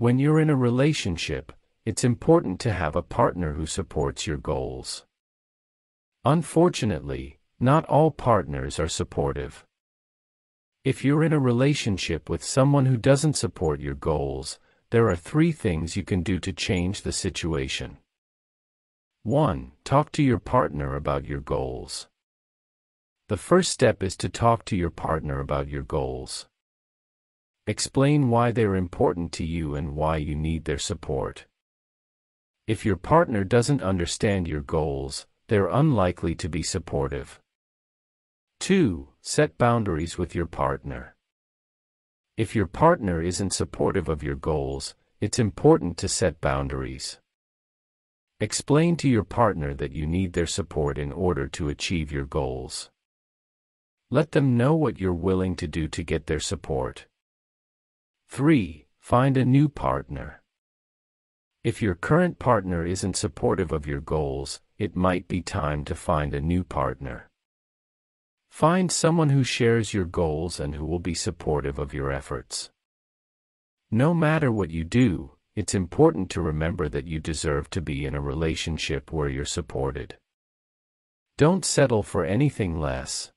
When you're in a relationship, it's important to have a partner who supports your goals. Unfortunately, not all partners are supportive. If you're in a relationship with someone who doesn't support your goals, there are three things you can do to change the situation. 1. Talk to your partner about your goals. The first step is to talk to your partner about your goals. Explain why they're important to you and why you need their support. If your partner doesn't understand your goals, they're unlikely to be supportive. 2. Set boundaries with your partner. If your partner isn't supportive of your goals, it's important to set boundaries. Explain to your partner that you need their support in order to achieve your goals. Let them know what you're willing to do to get their support. 3. Find a new partner. If your current partner isn't supportive of your goals, it might be time to find a new partner. Find someone who shares your goals and who will be supportive of your efforts. No matter what you do, it's important to remember that you deserve to be in a relationship where you're supported. Don't settle for anything less.